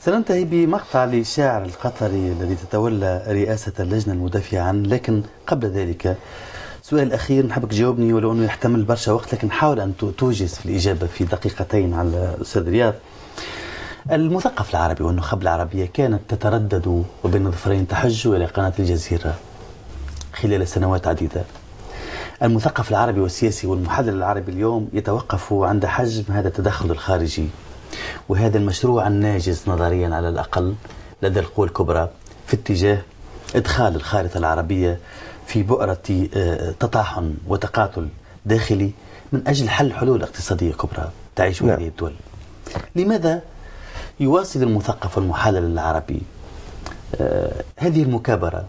سننتهي بمقطع للشاعر القطري الذي تتولى رئاسة اللجنة المدافعة عنه لكن قبل ذلك سؤال أخير. نحبك تجاوبني ولو أنه يحتمل برشا وقت لكن حاول أن توجز في الإجابة في دقيقتين على الأستاذ رياض. المثقف العربي والنخب العربية كانت تتردد وبين الظفرين تحج إلى قناة الجزيرة خلال سنوات عديدة. المثقف العربي والسياسي والمحلل العربي اليوم يتوقف عند حجم هذا التدخل الخارجي. وهذا المشروع الناجز نظريا على الأقل لدى القوى الكبرى في اتجاه إدخال الخارطة العربية في بؤرة آه، تطاحن وتقاتل داخلي من أجل حل حلول اقتصادية كبرى تعيش نعم. هذه الدول. لماذا يواصل المثقف والمحلل العربي؟ آه، هذه المكابرة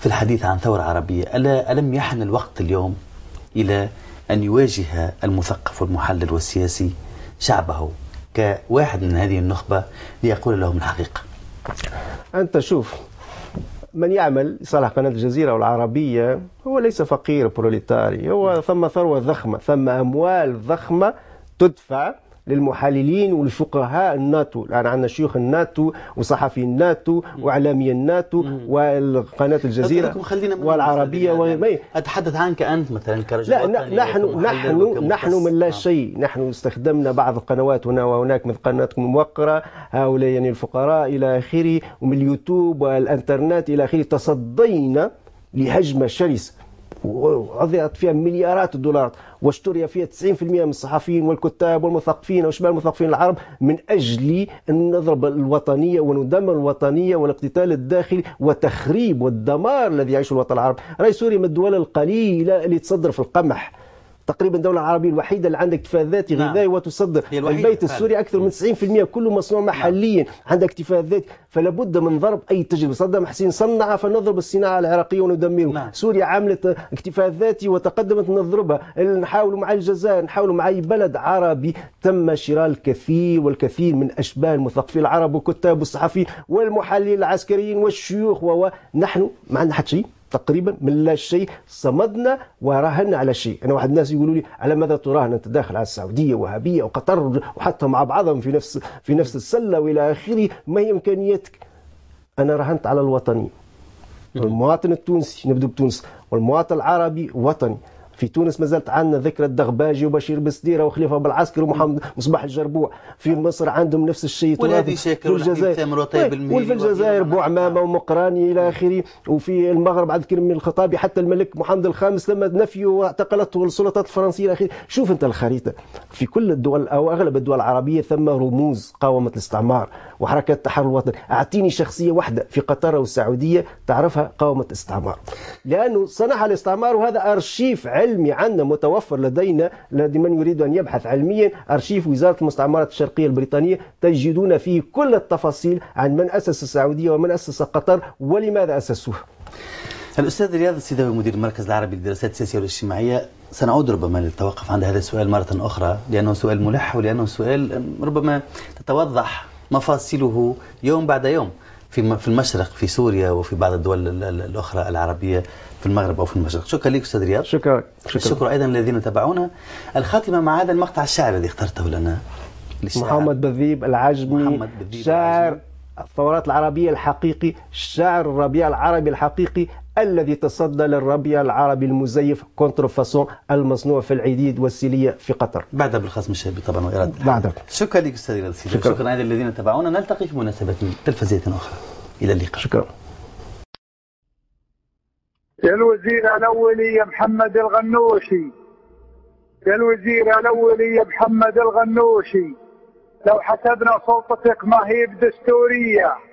في الحديث عن ثورة عربية ألا ألم يحن الوقت اليوم إلى أن يواجه المثقف والمحلل والسياسي شعبه؟ كواحد من هذه النخبة ليقول لهم الحقيقة. أنت شوف من يعمل لصالح قناة الجزيرة والعربية هو ليس فقير بروليتاري هو ثم ثروة ضخمة ثم أموال ضخمة تدفع للمحللين والفقهاء الناتو. الآن عندنا شيوخ الناتو وصحفي الناتو واعلامي الناتو والقناة الجزيرة والعربية وغير أتحدث عنك أنت مثلا كرجل لا نحن نحن نحن من لا شيء. نحن استخدمنا بعض القنوات هنا وهناك من قناتكم الموقرة. هؤلاء يعني الفقراء إلى آخره ومن اليوتيوب والإنترنت إلى آخره. تصدينا لهجمة شرسة. وعضعت فيها مليارات الدولارات واشتري فيها 90% من الصحفيين والكتاب والمثقفين وشمال المثقفين العرب من أجل أن نضرب الوطنية وندمر الوطنية والاقتتال الداخلي وتخريب والدمار الذي يعيشه الوطن العربي رأي سوريا من الدول القليلة اللي تصدر في القمح. تقريبا الدولة العربية الوحيدة اللي عندها اكتفاء ذاتي نعم. غذائي وتصدر البيت السوري أكثر من 90% كله مصنوع نعم. محليا نعم. عندها اكتفاء ذاتي فلا بد من ضرب أي تجربة صدام حسين صنع فنضرب الصناعة العراقية وندمره نعم. سوريا عملت اكتفاء ذاتي وتقدمت نضربها نحاول مع الجزائر نحاول مع أي بلد عربي تم شراء الكثير والكثير من أشباه المثقفين العرب والكتاب والصحفيين والمحللين العسكريين والشيوخ ونحن ما عندنا حتى شيء تقريبا من لا شيء صمدنا وراهنا على شيء. أنا واحد الناس يقولوا لي على ماذا تراهن؟ أنت داخل على السعودية وهابية وقطر وحتى مع بعضهم في نفس في نفس السلة وإلى آخره ما هي امكانياتك أنا راهنت على الوطنيه المواطن التونسي نبدو بتونس. والمواطن العربي وطني. في تونس ما زالت عندنا ذكرى الدغباجي وبشير بسديرة وخليفة بالعسكر ومحمد مصباح الجربوع. في مصر عندهم نفس الشيء شاكر في الجزائر. وفي الجزائر بوعمامة ومقراني إلى آخره. وفي المغرب عبد الكريم الخطابي حتى الملك محمد الخامس لما نفيوا واعتقلته السلطات الفرنسية إلى آخره. شوف أنت الخريطة. في كل الدول أو أغلب الدول العربية ثم رموز قاومت الاستعمار وحركه التحرر الوطني أعطيني شخصية واحدة في قطر والسعوديه تعرفها قاومت الاستعمار. لأنه صنعها الاستعمار وهذا أرشيف علمي عندنا متوفر لدينا لدى من يريد أن يبحث علميا أرشيف وزارة المستعمرات الشرقية البريطانية تجدون فيه كل التفاصيل عن من أسس السعودية ومن أسس قطر ولماذا اسسوها الأستاذ رياض السيداوي مدير المركز العربي للدراسات السياسية والاجتماعية سنعود ربما للتوقف عند هذا السؤال مرة أخرى لأنه سؤال ملح ولأنه سؤال ربما تتوضح مفاصله يوم بعد يوم. في في المشرق في سوريا وفي بعض الدول الأخرى العربية في المغرب أو في المشرق. شكرا لك أستاذ رياض. شكرا شكرا. الشكر أيضا للذين تابعونا. الخاتمة مع هذا المقطع الشعري الذي اخترته لنا محمد بذيب العجمي محمد بذيب شاعر الثورات العربية الحقيقي شاعر الربيع العربي الحقيقي الذي تصدى للربيع العربي المزيف كونترفاسون المصنوع في العديد والسيلية في قطر. بعد بالخصم الشعبي طبعا وإرادة بعد شكرا لك أستاذ شكرا, شكرا أيضا للذين تابعونا. نلتقي في مناسبة تلفزية أخرى. إلى اللقاء. شكرا. يا الوزير الأولي يا محمد الغنوشي. يا الوزير الأولي يا محمد الغنوشي. لو حسبنا سلطتك ما هي بدستورية.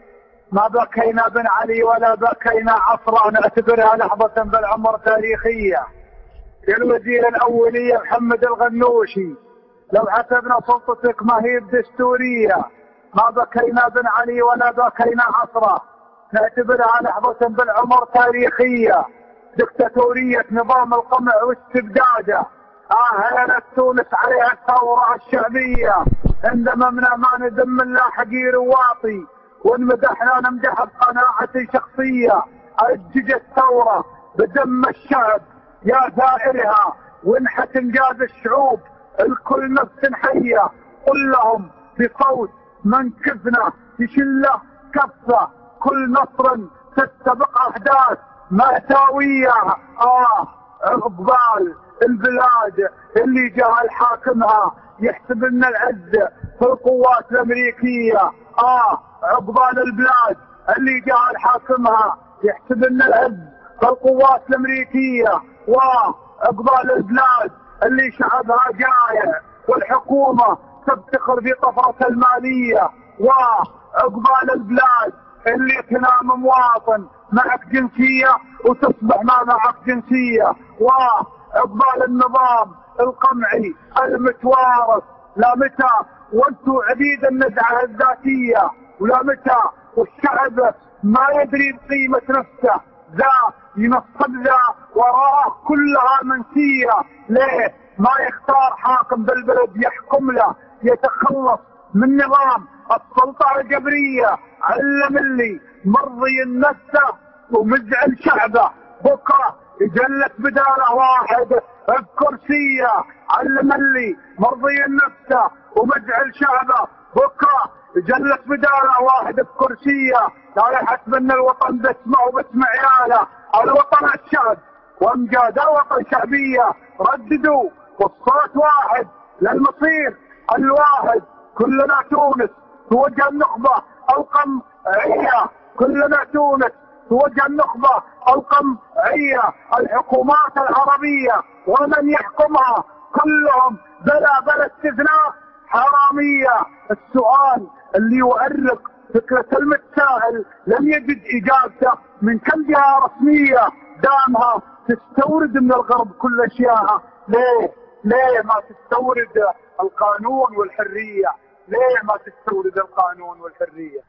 ما بكينا بن علي ولا بكينا عصرا نعتبرها لحظة بالعمر تاريخية. يا الوزير الأولي يا محمد الغنوشي. لو حسبنا سلطتك ما هي بدستورية ما بكينا بن علي ولا بكينا عصرا نعتبرها لحظة بالعمر تاريخية. دكتاتورية نظام القمع واستبداده. آهلت تونس عليها الثورة الشعبية. عندما من ما ندم الله حقير واطي ونمدحنا نمدح بقناعة شخصية أجج الثورة بدم الشعب يا ثائرها وانحت انجاز الشعوب الكل نفس حية قل لهم بصوت منكفنا يشله كفة كل نصر تستبق أحداث مأساوية. آه عقبال البلاد اللي جهل حاكمها يحسب لنا العز في القوات الأمريكية. آه عقبال البلاد اللي جهل حاكمها يحسب لنا العز القوات الأمريكية. وعقبال البلاد اللي شعبها جايع والحكومة تفتخر بطفرة المالية. وعقبال البلاد اللي تنام مواطن معك جنسية وتصبح ما معك جنسية. واقبال النظام القمعي المتوارث لا متى وأنتم عبيد النزعة الذاتية؟ ولا متى والشعب ما يدري بقيمة نفسه. ذا ينصب ذا وراه كلها منسية. ليه؟ ما يختار حاكم بالبلد يحكم له يتخلص من نظام السلطة الجبرية. علم اللي مرضي نفسه ومزعل شعبه. بكرة يجلس بداله واحد بكرسيه علم اللي مرضي نفسه ومزعل شعبه. بكره يجلس بداله واحد بكرسيه. لا يحسب ان الوطن باسمه وباسم عياله. الوطن الشعب. وامجاد الوطن شعبية. رددوا. والصوت واحد للمصير الواحد. كلنا تونس توجه النخبة. القمعيه كلنا تونس. توجه النخبة القمعية الحكومات العربية ومن يحكمها كلهم بلا بلا استثناء حرامية السؤال اللي يؤرق فكرة المتساهل لم يجد إجابته من كم جهة رسمية دامها تستورد من الغرب كل أشياءها ليه؟ ليه ما تستورد القانون والحرية؟ ليه ما تستورد القانون والحرية؟